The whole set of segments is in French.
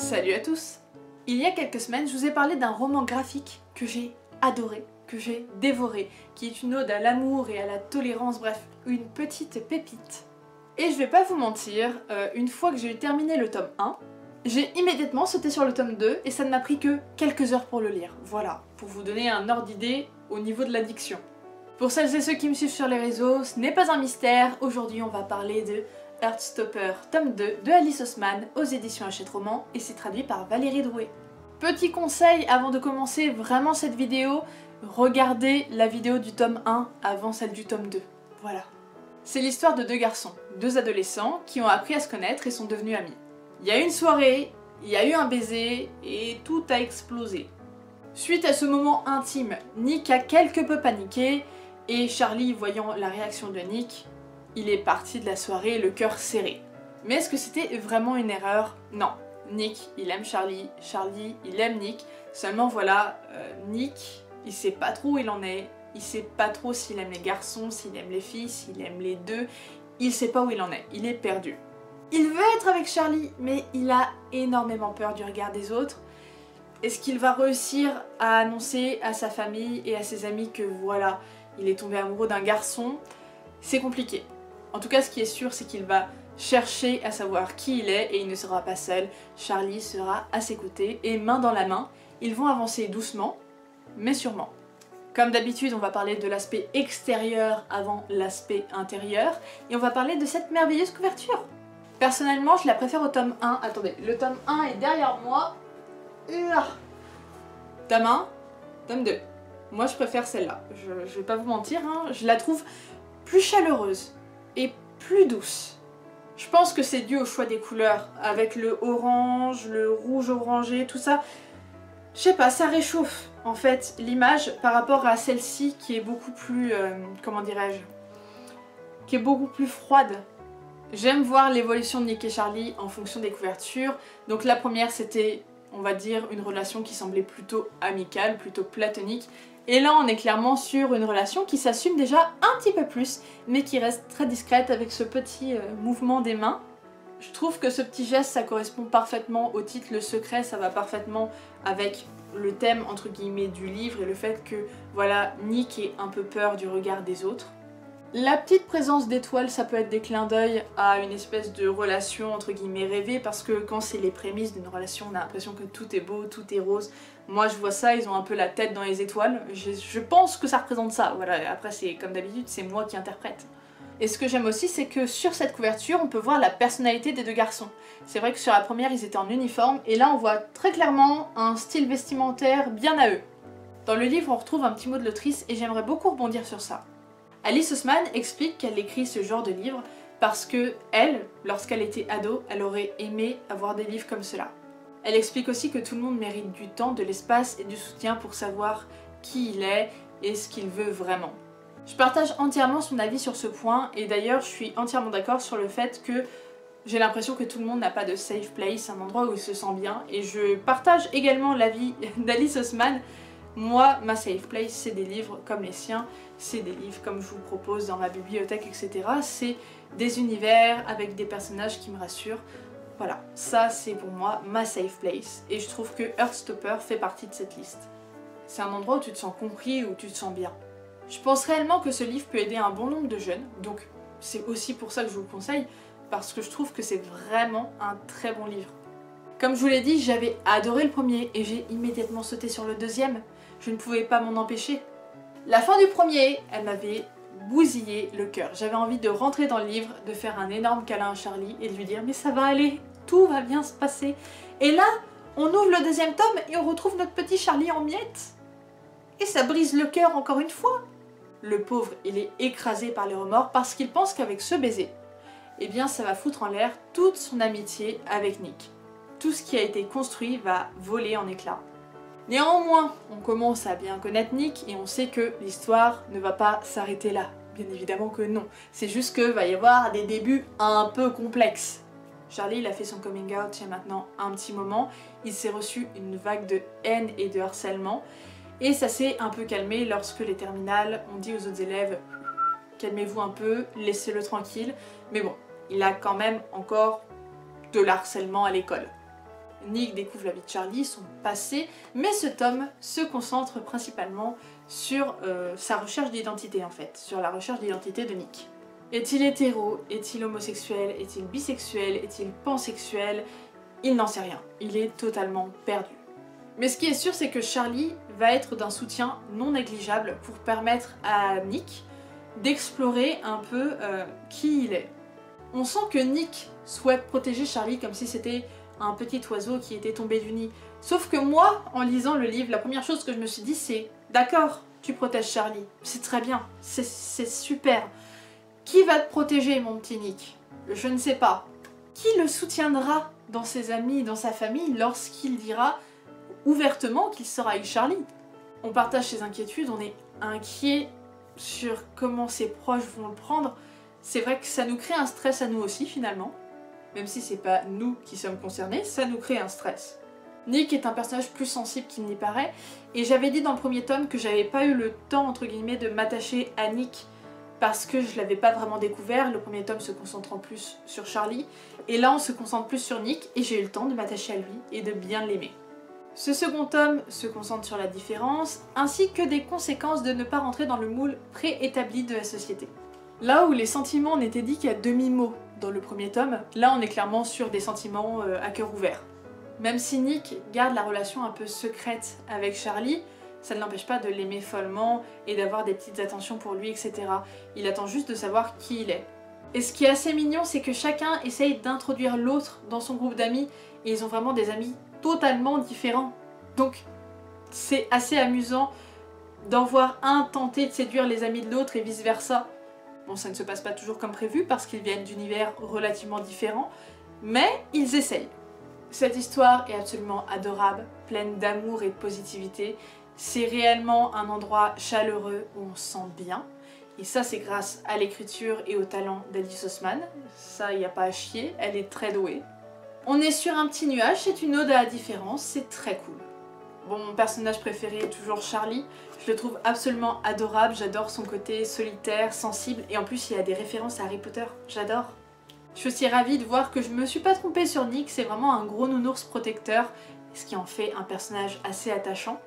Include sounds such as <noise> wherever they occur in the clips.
Salut à tous Il y a quelques semaines, je vous ai parlé d'un roman graphique que j'ai adoré, que j'ai dévoré, qui est une ode à l'amour et à la tolérance, bref, une petite pépite. Et je vais pas vous mentir, euh, une fois que j'ai terminé le tome 1, j'ai immédiatement sauté sur le tome 2 et ça ne m'a pris que quelques heures pour le lire. Voilà, pour vous donner un ordre d'idée au niveau de l'addiction. Pour celles et ceux qui me suivent sur les réseaux, ce n'est pas un mystère, aujourd'hui on va parler de Heartstopper, tome 2 de Alice Osman aux éditions Hachette Roman et c'est traduit par Valérie Drouet. Petit conseil avant de commencer vraiment cette vidéo, regardez la vidéo du tome 1 avant celle du tome 2. Voilà. C'est l'histoire de deux garçons, deux adolescents qui ont appris à se connaître et sont devenus amis. Il y a eu une soirée, il y a eu un baiser et tout a explosé. Suite à ce moment intime, Nick a quelque peu paniqué et Charlie, voyant la réaction de Nick, il est parti de la soirée le cœur serré. Mais est-ce que c'était vraiment une erreur? Non. Nick, il aime Charlie, Charlie, il aime Nick, seulement voilà, euh, Nick, il sait pas trop où il en est, il sait pas trop s'il aime les garçons, s'il aime les filles, s'il aime les deux, il sait pas où il en est, il est perdu. Il veut être avec Charlie, mais il a énormément peur du regard des autres. Est-ce qu'il va réussir à annoncer à sa famille et à ses amis que voilà, il est tombé amoureux d'un garçon? C'est compliqué. En tout cas, ce qui est sûr, c'est qu'il va chercher à savoir qui il est et il ne sera pas seul. Charlie sera à ses côtés et main dans la main, ils vont avancer doucement, mais sûrement. Comme d'habitude, on va parler de l'aspect extérieur avant l'aspect intérieur et on va parler de cette merveilleuse couverture. Personnellement, je la préfère au tome 1. Attendez, le tome 1 est derrière moi. Tome 1, tome 2. Moi, je préfère celle-là. Je, je, vais pas vous mentir, hein. je la trouve plus chaleureuse et plus douce. Je pense que c'est dû au choix des couleurs, avec le orange, le rouge orangé, tout ça. Je sais pas, ça réchauffe en fait l'image par rapport à celle-ci qui est beaucoup plus, euh, comment dirais-je, qui est beaucoup plus froide. J'aime voir l'évolution de Nick et Charlie en fonction des couvertures. Donc la première c'était, on va dire, une relation qui semblait plutôt amicale, plutôt platonique. Et là, on est clairement sur une relation qui s'assume déjà un petit peu plus, mais qui reste très discrète avec ce petit euh, mouvement des mains. Je trouve que ce petit geste, ça correspond parfaitement au titre Le Secret, ça va parfaitement avec le thème entre guillemets du livre et le fait que, voilà, Nick ait un peu peur du regard des autres. La petite présence d'étoiles, ça peut être des clins d'œil à une espèce de relation entre guillemets rêvée parce que quand c'est les prémices d'une relation, on a l'impression que tout est beau, tout est rose. Moi je vois ça, ils ont un peu la tête dans les étoiles. Je, pense que ça représente ça. Voilà, après c'est comme d'habitude, c'est moi qui interprète. Et ce que j'aime aussi, c'est que sur cette couverture, on peut voir la personnalité des deux garçons. C'est vrai que sur la première, ils étaient en uniforme, et là on voit très clairement un style vestimentaire bien à eux. Dans le livre, on retrouve un petit mot de l'autrice, et j'aimerais beaucoup rebondir sur ça. Alice Osman explique qu'elle écrit ce genre de livre parce que elle, lorsqu'elle était ado, elle aurait aimé avoir des livres comme cela. Elle explique aussi que tout le monde mérite du temps, de l'espace et du soutien pour savoir qui il est et ce qu'il veut vraiment. Je partage entièrement son avis sur ce point et d'ailleurs je suis entièrement d'accord sur le fait que j'ai l'impression que tout le monde n'a pas de safe place, un endroit où il se sent bien et je partage également l'avis <laughs> d'Alice Osman moi, ma safe place, c'est des livres comme les siens, c'est des livres comme je vous propose dans ma bibliothèque, etc. C'est des univers avec des personnages qui me rassurent. Voilà, ça c'est pour moi ma safe place. Et je trouve que Heartstopper fait partie de cette liste. C'est un endroit où tu te sens compris, où tu te sens bien. Je pense réellement que ce livre peut aider un bon nombre de jeunes, donc c'est aussi pour ça que je vous le conseille, parce que je trouve que c'est vraiment un très bon livre. Comme je vous l'ai dit, j'avais adoré le premier et j'ai immédiatement sauté sur le deuxième je ne pouvais pas m'en empêcher. La fin du premier, elle m'avait bousillé le cœur. J'avais envie de rentrer dans le livre, de faire un énorme câlin à Charlie et de lui dire mais ça va aller, tout va bien se passer. Et là, on ouvre le deuxième tome et on retrouve notre petit Charlie en miettes. Et ça brise le cœur encore une fois. Le pauvre, il est écrasé par les remords parce qu'il pense qu'avec ce baiser, eh bien ça va foutre en l'air toute son amitié avec Nick. Tout ce qui a été construit va voler en éclats. Néanmoins, on commence à bien connaître Nick et on sait que l'histoire ne va pas s'arrêter là. Bien évidemment que non. C'est juste que va y avoir des débuts un peu complexes. Charlie, il a fait son coming out il y a maintenant un petit moment. Il s'est reçu une vague de haine et de harcèlement. Et ça s'est un peu calmé lorsque les terminales ont dit aux autres élèves calmez-vous un peu, laissez-le tranquille. Mais bon, il a quand même encore de l'harcèlement à l'école. Nick découvre la vie de Charlie, son passé, mais ce tome se concentre principalement sur euh, sa recherche d'identité en fait, sur la recherche d'identité de Nick. Est-il hétéro? Est-il homosexuel? Est-il bisexuel? Est-il pansexuel? Il n'en sait rien. Il est totalement perdu. Mais ce qui est sûr, c'est que Charlie va être d'un soutien non négligeable pour permettre à Nick d'explorer un peu euh, qui il est. On sent que Nick souhaite protéger Charlie comme si c'était un petit oiseau qui était tombé du nid. Sauf que moi, en lisant le livre, la première chose que je me suis dit, c'est d'accord, tu protèges Charlie, c'est très bien, c'est super. Qui va te protéger, mon petit Nick? Je ne sais pas. Qui le soutiendra dans ses amis, dans sa famille, lorsqu'il dira ouvertement qu'il sera avec Charlie? On partage ses inquiétudes, on est inquiet sur comment ses proches vont le prendre. C'est vrai que ça nous crée un stress à nous aussi, finalement même si c'est pas nous qui sommes concernés, ça nous crée un stress. Nick est un personnage plus sensible qu'il n'y paraît, et j'avais dit dans le premier tome que j'avais pas eu le temps, entre guillemets, de m'attacher à Nick parce que je l'avais pas vraiment découvert. Le premier tome se concentrant plus sur Charlie, et là on se concentre plus sur Nick, et j'ai eu le temps de m'attacher à lui et de bien l'aimer. Ce second tome se concentre sur la différence, ainsi que des conséquences de ne pas rentrer dans le moule préétabli de la société. Là où les sentiments n'étaient dits qu'à demi-mot dans le premier tome, là on est clairement sur des sentiments euh, à cœur ouvert. Même si Nick garde la relation un peu secrète avec Charlie, ça ne l'empêche pas de l'aimer follement et d'avoir des petites attentions pour lui, etc. Il attend juste de savoir qui il est. Et ce qui est assez mignon, c'est que chacun essaye d'introduire l'autre dans son groupe d'amis, et ils ont vraiment des amis totalement différents. Donc c'est assez amusant d'en voir un tenter de séduire les amis de l'autre et vice versa. Bon, ça ne se passe pas toujours comme prévu parce qu'ils viennent d'univers relativement différents, mais ils essayent. Cette histoire est absolument adorable, pleine d'amour et de positivité. C'est réellement un endroit chaleureux où on se sent bien. Et ça, c'est grâce à l'écriture et au talent d'Alice Osman. Ça, il n'y a pas à chier, elle est très douée. On est sur un petit nuage, c'est une ode à la différence, c'est très cool. Mon personnage préféré est toujours Charlie. Je le trouve absolument adorable, j'adore son côté solitaire, sensible, et en plus il a des références à Harry Potter, j'adore. Je suis aussi ravie de voir que je me suis pas trompée sur Nick, c'est vraiment un gros nounours protecteur, ce qui en fait un personnage assez attachant.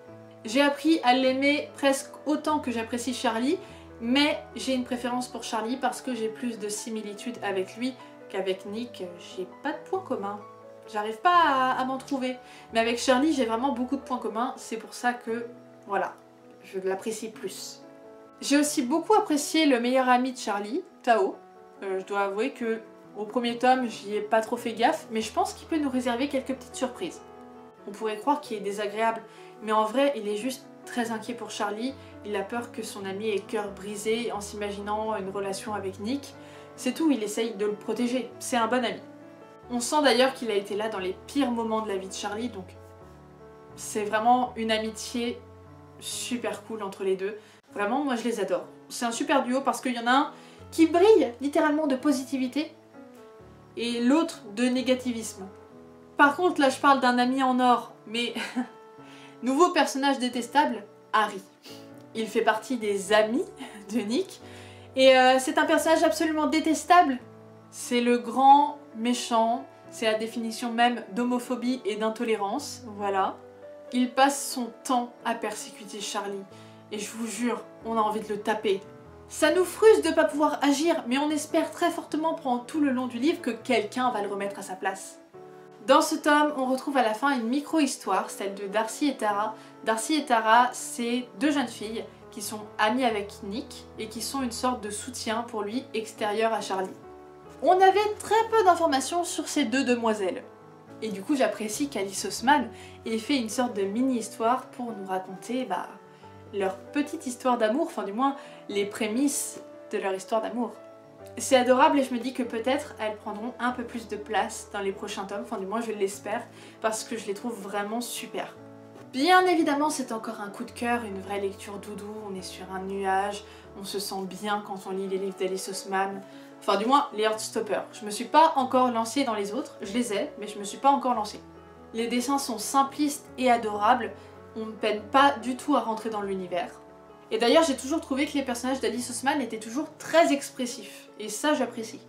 J'ai appris à l'aimer presque autant que j'apprécie Charlie, mais j'ai une préférence pour Charlie parce que j'ai plus de similitudes avec lui qu'avec Nick, j'ai pas de points communs. J'arrive pas à, m'en trouver. Mais avec Charlie, j'ai vraiment beaucoup de points communs. C'est pour ça que, voilà, je l'apprécie plus. J'ai aussi beaucoup apprécié le meilleur ami de Charlie, Tao. Euh, je dois avouer que au premier tome, j'y ai pas trop fait gaffe, mais je pense qu'il peut nous réserver quelques petites surprises. On pourrait croire qu'il est désagréable, mais en vrai, il est juste très inquiet pour Charlie. Il a peur que son ami ait cœur brisé en s'imaginant une relation avec Nick. C'est tout, il essaye de le protéger. C'est un bon ami. On sent d'ailleurs qu'il a été là dans les pires moments de la vie de Charlie, donc c'est vraiment une amitié super cool entre les deux. Vraiment, moi je les adore. C'est un super duo parce qu'il y en a un qui brille littéralement de positivité et l'autre de négativisme. Par contre, là je parle d'un ami en or, mais <laughs> nouveau personnage détestable, Harry. Il fait partie des amis de Nick et euh, c'est un personnage absolument détestable. C'est le grand méchant, c'est la définition même d'homophobie et d'intolérance, voilà. Il passe son temps à persécuter Charlie, et je vous jure, on a envie de le taper. Ça nous frustre de ne pas pouvoir agir, mais on espère très fortement pendant tout le long du livre que quelqu'un va le remettre à sa place. Dans ce tome, on retrouve à la fin une micro-histoire, celle de Darcy et Tara. Darcy et Tara, c'est deux jeunes filles qui sont amies avec Nick et qui sont une sorte de soutien pour lui extérieur à Charlie on avait très peu d'informations sur ces deux demoiselles. Et du coup, j'apprécie qu'Alice Osman ait fait une sorte de mini-histoire pour nous raconter bah, leur petite histoire d'amour, enfin du moins les prémices de leur histoire d'amour. C'est adorable et je me dis que peut-être elles prendront un peu plus de place dans les prochains tomes, enfin du moins je l'espère, parce que je les trouve vraiment super. Bien évidemment, c'est encore un coup de cœur, une vraie lecture doudou, on est sur un nuage, on se sent bien quand on lit les livres d'Alice Osman, Enfin, du moins, les Heartstoppers. Je me suis pas encore lancée dans les autres. Je les ai, mais je me suis pas encore lancée. Les dessins sont simplistes et adorables. On ne peine pas du tout à rentrer dans l'univers. Et d'ailleurs, j'ai toujours trouvé que les personnages d'Alice Osman étaient toujours très expressifs. Et ça, j'apprécie.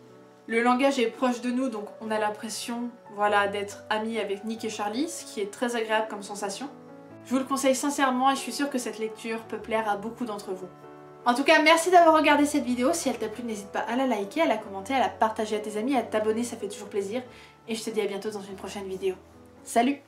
Le langage est proche de nous, donc on a l'impression voilà, d'être amis avec Nick et Charlie, ce qui est très agréable comme sensation. Je vous le conseille sincèrement et je suis sûre que cette lecture peut plaire à beaucoup d'entre vous. En tout cas, merci d'avoir regardé cette vidéo. Si elle t'a plu, n'hésite pas à la liker, à la commenter, à la partager à tes amis, à t'abonner, ça fait toujours plaisir. Et je te dis à bientôt dans une prochaine vidéo. Salut